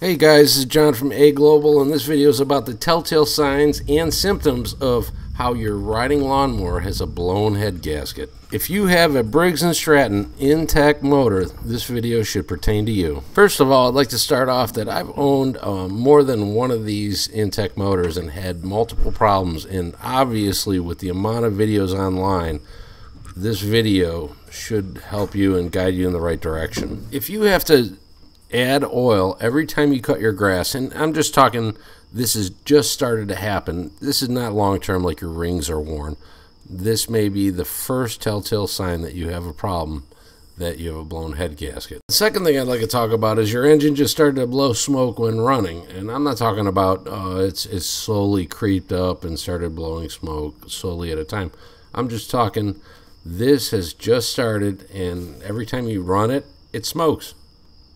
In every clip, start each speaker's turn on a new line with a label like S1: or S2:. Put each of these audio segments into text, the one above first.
S1: Hey guys, this is John from A Global, and this video is about the telltale signs and symptoms of how your riding lawnmower has a blown head gasket. If you have a Briggs & Stratton Intek motor, this video should pertain to you. First of all, I'd like to start off that I've owned um, more than one of these Intek motors and had multiple problems, and obviously with the amount of videos online, this video should help you and guide you in the right direction. If you have to add oil every time you cut your grass. And I'm just talking, this has just started to happen. This is not long term like your rings are worn. This may be the first telltale sign that you have a problem that you have a blown head gasket. The second thing I'd like to talk about is your engine just started to blow smoke when running. And I'm not talking about uh, it's, it's slowly creeped up and started blowing smoke slowly at a time. I'm just talking this has just started and every time you run it, it smokes.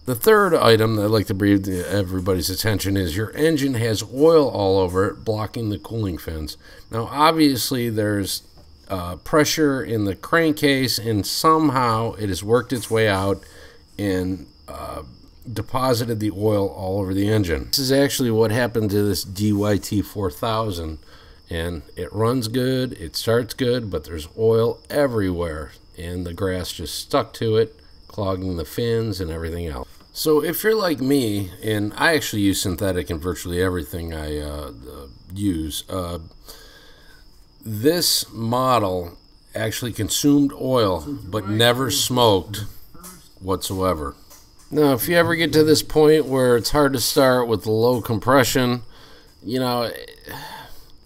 S1: The third item that I'd like to bring to everybody's attention is your engine has oil all over it, blocking the cooling fins. Now, obviously, there's uh, pressure in the crankcase, and somehow it has worked its way out and uh, deposited the oil all over the engine. This is actually what happened to this DYT 4000, and it runs good, it starts good, but there's oil everywhere, and the grass just stuck to it clogging the fins and everything else. So if you're like me, and I actually use synthetic in virtually everything I uh, uh, use, uh, this model actually consumed oil but never smoked whatsoever. Now, if you ever get to this point where it's hard to start with low compression, you know,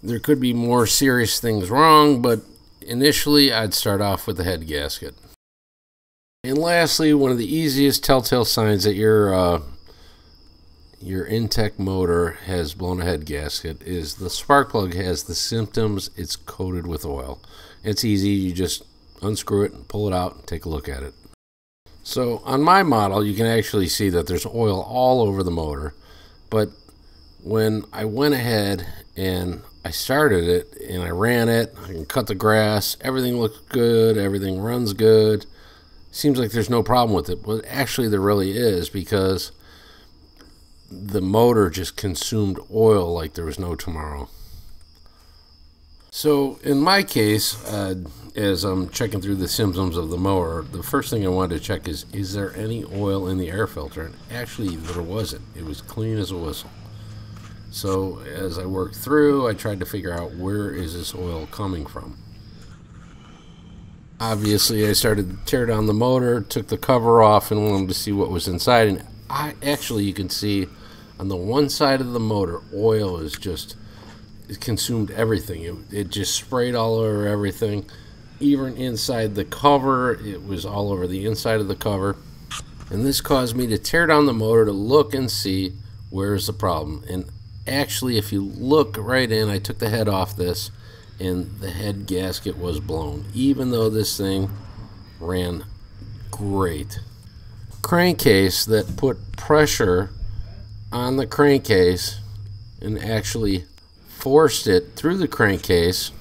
S1: there could be more serious things wrong, but initially I'd start off with the head gasket. And lastly, one of the easiest telltale signs that your uh, your Intek motor has blown a head gasket is the spark plug has the symptoms it's coated with oil. It's easy, you just unscrew it and pull it out and take a look at it. So on my model, you can actually see that there's oil all over the motor, but when I went ahead and I started it and I ran it, I can cut the grass, everything looks good, everything runs good seems like there's no problem with it. But actually, there really is because the motor just consumed oil like there was no tomorrow. So, in my case, uh, as I'm checking through the symptoms of the mower, the first thing I wanted to check is is there any oil in the air filter? And actually, there wasn't. It was clean as a whistle. So, as I worked through, I tried to figure out where is this oil coming from obviously I started to tear down the motor, took the cover off, and wanted to see what was inside. And I actually, you can see on the one side of the motor, oil is just it consumed everything. It, it just sprayed all over everything. Even inside the cover, it was all over the inside of the cover. And this caused me to tear down the motor to look and see where's the problem. And actually, if you look right in, I took the head off this and the head gasket was blown, even though this thing ran great. Crankcase that put pressure on the crankcase and actually forced it through the crankcase.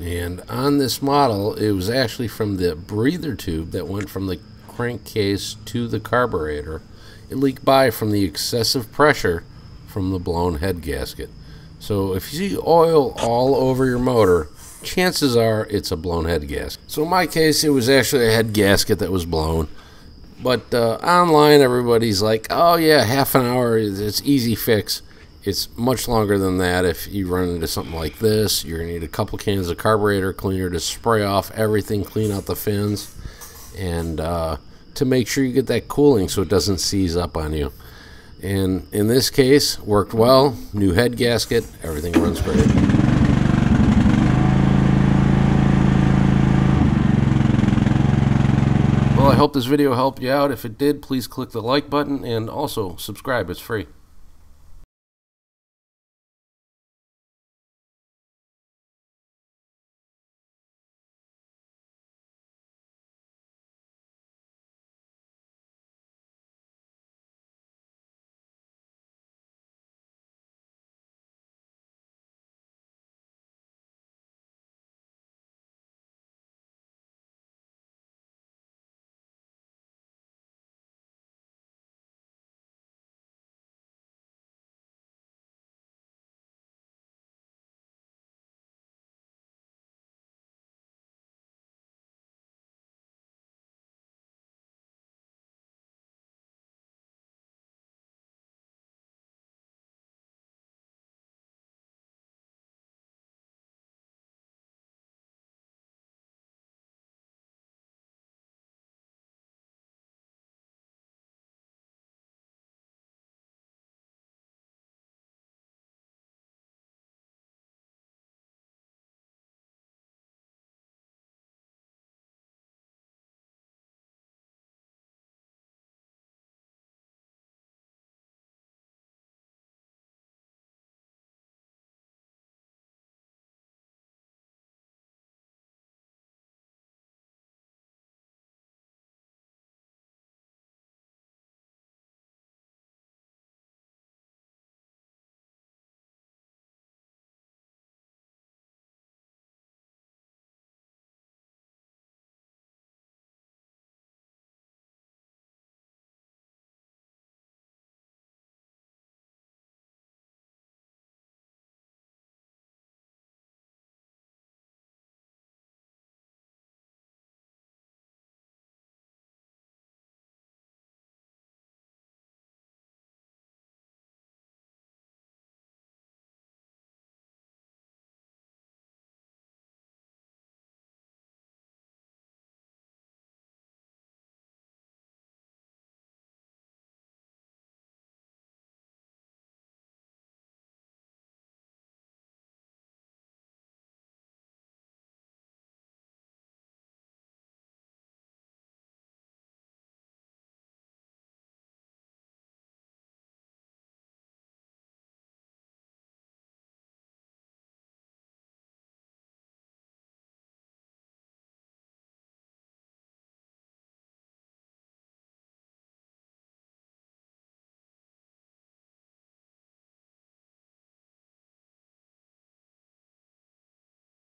S1: And on this model, it was actually from the breather tube that went from the crankcase to the carburetor. It leaked by from the excessive pressure from the blown head gasket. So if you see oil all over your motor, chances are it's a blown head gasket. So in my case, it was actually a head gasket that was blown. But uh, online, everybody's like, oh yeah, half an hour, it's easy fix. It's much longer than that. If you run into something like this, you're to need a couple cans of carburetor cleaner to spray off everything, clean out the fins, and uh, to make sure you get that cooling so it doesn't seize up on you and in this case worked well new head gasket everything runs great. Well i hope this video helped you out. If it did please click the like button and also subscribe. It's free